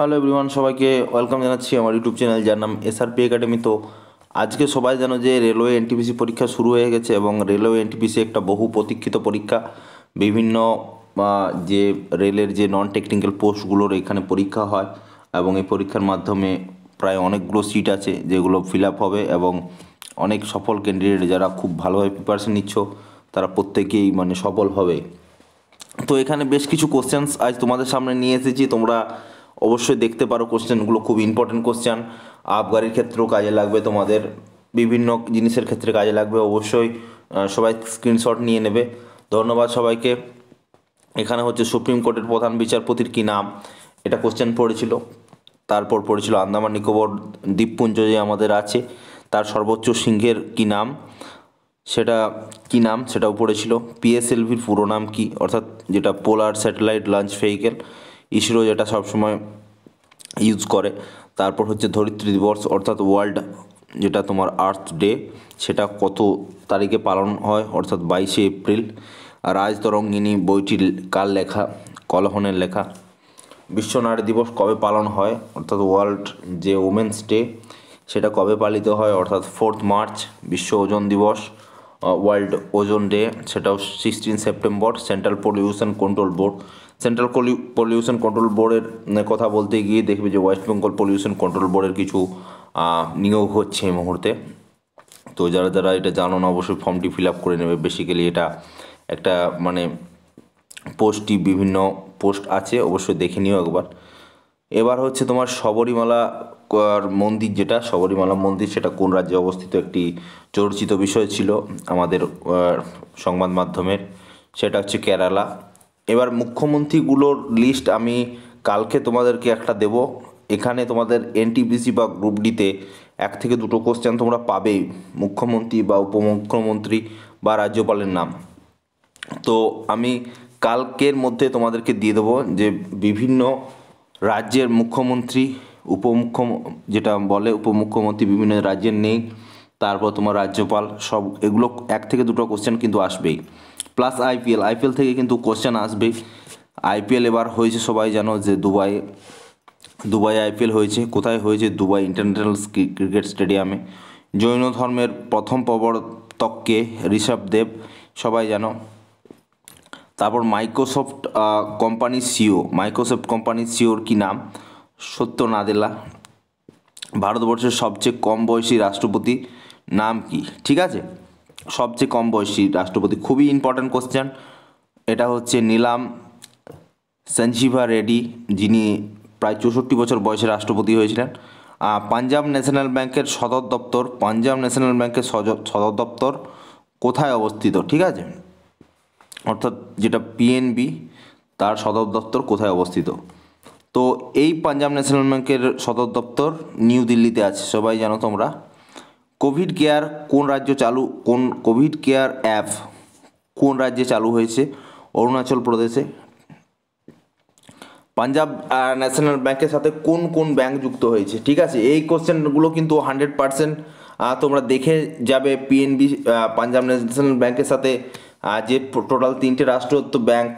Hello everyone সবাইকে welcome জানাচ্ছি আমার ইউটিউব চ্যানেল যার নাম এসআরপি একাডেমি তো আজকে সবাই জানো যে রেলওয়ে এনটিপিসি পরীক্ষা শুরু হয়ে গেছে এবং রেলওয়ে এনটিপিসি একটা বহু প্রতীক্ষিত পরীক্ষা। বিভিন্ন যে রেলের যে নন টেকনিক্যাল পোস্টগুলোর এখানে পরীক্ষা হয় এবং এই পরীক্ষার মাধ্যমে প্রায় অনেকগুলো সিট আছে যেগুলো ফিল আপ হবে এবং অনেক সফল ক্যান্ডিডেট যারা খুব ভালোভাবে প্রিপারেশন নিচ্ছ, তারা প্রত্যেকেই মানে সফল হবে। তো এখানে বেশ কিছু কোশ্চেন্স আজ তোমাদের সামনে নিয়ে এসেছি। তোমরা অবশ্যই দেখতে পারো কোশ্চেনগুলো খুব ইম্পর্টেন্ট কোশ্চেন আবগারির ক্ষেত্রেও কাজে লাগবে তোমাদের, বিভিন্ন জিনিসের ক্ষেত্রে কাজে লাগবে অবশ্যই। সবাই স্ক্রিনশট নিয়ে নেবে। ধন্যবাদ সবাইকে। এখানে হচ্ছে সুপ্রিম কোর্টের প্রধান বিচারপতির কি নাম? এটা কোশ্চেন পড়েছিল। তারপর পড়েছিল আন্দামান নিকোবর দ্বীপপুঞ্জ যে আমাদের আছে, তার সর্বোচ্চ সিংহের কি নাম? সেটা কি নাম? সেটাও পড়েছিল। পিএসএলভির পুরো নাম কি? অর্থাৎ যেটা polar satellite launch vehicle ISRO যেটা সবসময় ইউজ করে। তারপর হচ্ছে ধরিত্রী দিবস, অর্থাৎ ওয়ার্ল্ড যেটা তোমার আর্থ ডে সেটা কত তারিখে পালন হয়? অর্থাৎ বাইশে এপ্রিল। আর রাজ তরঙ্গিনী বইটি কার লেখা? কলহনের লেখা। বিশ্ব নারী দিবস কবে পালন হয়? অর্থাৎ ওয়ার্ল্ড যে ওমেন্স ডে সেটা কবে পালিত হয়? অর্থাৎ ফোর্থ মার্চ বিশ্ব ওজন দিবস ওয়ার্ল্ড ওজন ডে সেটাও sixteen September central pollution control board central pollution control বোর্ডের কথা বলতে গিয়ে দেখবে যে ওয়েস্ট বেঙ্গল পলিউশন কন্ট্রোল বোর্ডের কিছু নিয়োগ হচ্ছে এই মুহূর্তে। তো যারা যারা এটা জানো না, অবশ্যই ফর্মটি ফিল আপ করে নেবে। বেসিক্যালি এটা একটা মানে পোস্টটি বিভিন্ন পোস্ট আছে, অবশ্যই দেখে নিও একবার। এবার হচ্ছে তোমার শবরীমালা মন্দির যেটা, শবরীমালা মন্দির, সেটা কোন রাজ্যে অবস্থিত একটি চর্চিত বিষয় ছিল আমাদের সংবাদ মাধ্যমের। সেটা হচ্ছে কেরালা। এবার মুখ্যমন্ত্রীগুলোর লিস্ট আমি কালকে তোমাদেরকে একটা দেব। এখানে তোমাদের এনটিপিসি বা গ্রুপ ডিতে এক থেকে দুটো কোশ্চেন তোমরা পাবেই, মুখ্যমন্ত্রী বা উপমুখ্যমন্ত্রী বা রাজ্যপালের নাম। তো আমি কালকের মধ্যে তোমাদেরকে দিয়ে দেবো যে বিভিন্ন রাজ্যের মুখ্যমন্ত্রী, উপমুখ্য, যেটা বলে উপমুখ্যমন্ত্রী বিভিন্ন রাজ্যের নেই, তারপর তোমার রাজ্যপাল, সব এগুলো এক থেকে দুটো কোশ্চেন কিন্তু আসবেই। প্লাস আইপিএল আইপিএল থেকে কিন্তু কোশ্চেন আসবেই আইপিএল এবার হয়েছে সবাই জানো যে দুবাই দুবাই আইপিএল হয়েছে। কোথায় হয়েছে? দুবাই ইন্টারন্যাশনাল ক্রিকেট স্টেডিয়ামে জৈন ধর্মের প্রথম প্রবর্তককে ঋষভ দেব, সবাই জানো। তারপর মাইক্রোসফট কোম্পানির সিও মাইক্রোসফট কোম্পানির সিওর কি নাম? সত্য নাদেলা ভারতবর্ষের সবচেয়ে কম বয়সী রাষ্ট্রপতি নাম কি? ঠিক আছে? সবচেয়ে কম বয়সী রাষ্ট্রপতি, খুবই ইম্পর্ট্যান্ট কোশ্চেন এটা হচ্ছে নিলাম সঞ্জীভা রেড্ডি, যিনি প্রায় চৌষট্টি বছর বয়সে রাষ্ট্রপতি হয়েছিলেন। পাঞ্জাব ন্যাশনাল ব্যাংকের সদর দপ্তর, পাঞ্জাব ন্যাশনাল ব্যাংকের সদর দপ্তর কোথায় অবস্থিত? ঠিক আছে? অর্থাৎ যেটা পিএনবি তার সদর দপ্তর কোথায় অবস্থিত? তো এই পাঞ্জাব ন্যাশনাল ব্যাংকের সদর দপ্তর নিউ দিল্লিতে আছে। সবাই জানো তোমরা। কোভিড কেয়ার কোন রাজ্য চালু, কোন কোভিড কেয়ার অ্যাপ কোন রাজ্যে চালু হয়েছে? অরুণাচল প্রদেশে। পাঞ্জাব ন্যাশনাল ব্যাংকের সাথে কোন কোন ব্যাংক যুক্ত হয়েছে? ঠিক আছে, এই কোশ্চেনগুলো কিন্তু হান্ড্রেড পার্সেন্ট তোমরা দেখে যাবে পিএনবি পাঞ্জাব ন্যাশনাল ব্যাংকের সাথে যে টোটাল তিনটে রাষ্ট্রত্ব ব্যাংক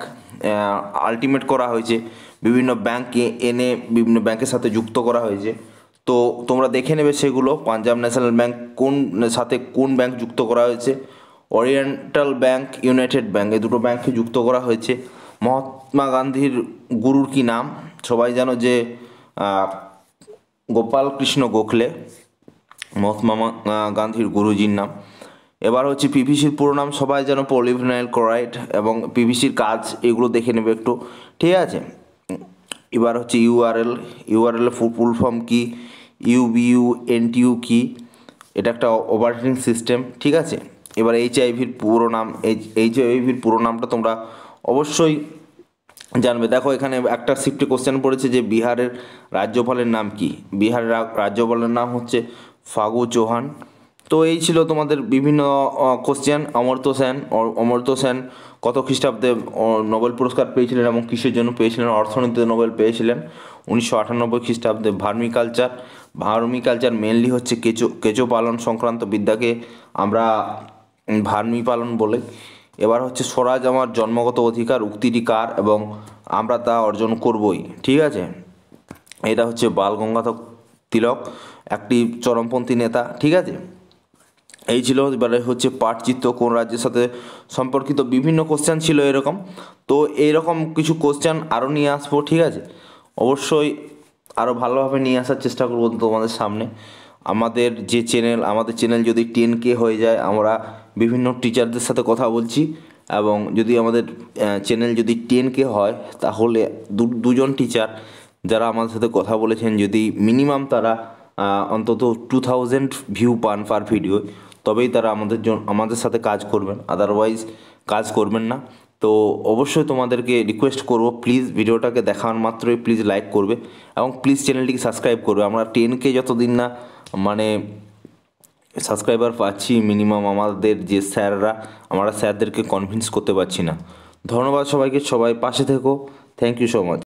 আলটিমেট করা হয়েছে। বিভিন্ন ব্যাংকে এনে বিভিন্ন ব্যাংকের সাথে যুক্ত করা হয়েছে। তো তোমরা দেখে নেবে সেগুলো। পাঞ্জাব ন্যাশনাল ব্যাংক কোন সাথে কোন ব্যাংক যুক্ত করা হয়েছে। ওরিয়েন্টাল ব্যাংক, ইউনাইটেড ব্যাংক, এই দুটো ব্যাংককে যুক্ত করা হয়েছে। মহাত্মা গান্ধীর গুরুর কি নাম? সবাই জানো যে গোপাল কৃষ্ণ গোখলে, মহাত্মা গান্ধীর গুরুজির নাম। এবার হচ্ছে পিভিসির পুরো নাম সবাই যেন পলিভিনাইল ক্লোরাইড এবং পিভিসির কাজ, এগুলো দেখে নেবে একটু। ঠিক আছে? এবার হচ্ছে ইউআরএল ইউআরএল ফুল ফর্ম কি? ইউবিইউ এনটিইউ কি? এটা একটা অপারেটিং সিস্টেম ঠিক আছে? এবার এইচআইভির পুরো নাম এইচ এইচআইভির পুরো নামটা তোমরা অবশ্যই জানবে। দেখো, এখানে একটা শিফটে কোশ্চেন পড়েছে যে বিহারের রাজ্যপালের নাম কি? বিহারের রাজ্যপালের নাম হচ্ছে ফাগু চৌহান। তো এই ছিল তোমাদের বিভিন্ন কোশ্চেন অমর্ত্য সেন অমর্ত্য সেন কত খ্রিস্টাব্দে নোবেল পুরস্কার পেয়েছিলেন এবং কিসের জন্য পেয়েছিলেন? অর্থনীতিতে নোবেল পেয়েছিলেন উনিশশো আটানব্বই খ্রিস্টাব্দে। ভার্মিকালচার ভার্মিকালচার মেনলি হচ্ছে কেঁচো কেঁচো পালন সংক্রান্ত বিদ্যাকে আমরা ভার্মি পালন বলে। এবার হচ্ছে স্বরাজ আমার জন্মগত অধিকার, উক্তিটি কার এবং আমরা তা অর্জন করবই, ঠিক আছে? এটা হচ্ছে বাল গঙ্গাধর তিলক, একটি চরমপন্থী নেতা, ঠিক আছে? এই ছিল এবারে হচ্ছে পাটচিত্র কোন রাজ্যের সাথে সম্পর্কিত বিভিন্ন কোশ্চেন ছিল এরকম। তো এইরকম কিছু কোশ্চেন আরও নিয়ে আসব, ঠিক আছে? অবশ্যই আরও ভালোভাবে নিয়ে আসার চেষ্টা করব তোমাদের সামনে। আমাদের যে চ্যানেল আমাদের চ্যানেল যদি টেন কে হয়ে যায়, আমরা বিভিন্ন টিচারদের সাথে কথা বলছি এবং যদি আমাদের চ্যানেল যদি টেন কে হয়, তাহলে দুজন টিচার যারা আমাদের সাথে কথা বলেছেন, যদি মিনিমাম তারা অন্তত টু থাউজেন্ড ভিউ পান পার ভিডিও তবেই তারা আমাদের জন্য আমাদের সাথে কাজ করবেন আদারওয়াইজ কাজ করবেন না। তো অবশ্যই তোমাদেরকে রিকোয়েস্ট করব প্লিজ ভিডিওটাকে দেখার মাত্রই প্লিজ লাইক করবে এবং প্লিজ চ্যানেলটিকে সাবস্ক্রাইব করবে। আমরা টেনকে যতদিন না মানে সাবস্ক্রাইবার পাচ্ছি মিনিমাম আমাদের যে স্যাররা, আমরা স্যারদেরকে কনভিন্স করতে পারছি না। ধন্যবাদ সবাইকে, সবাই পাশে থেকো। Thank you so much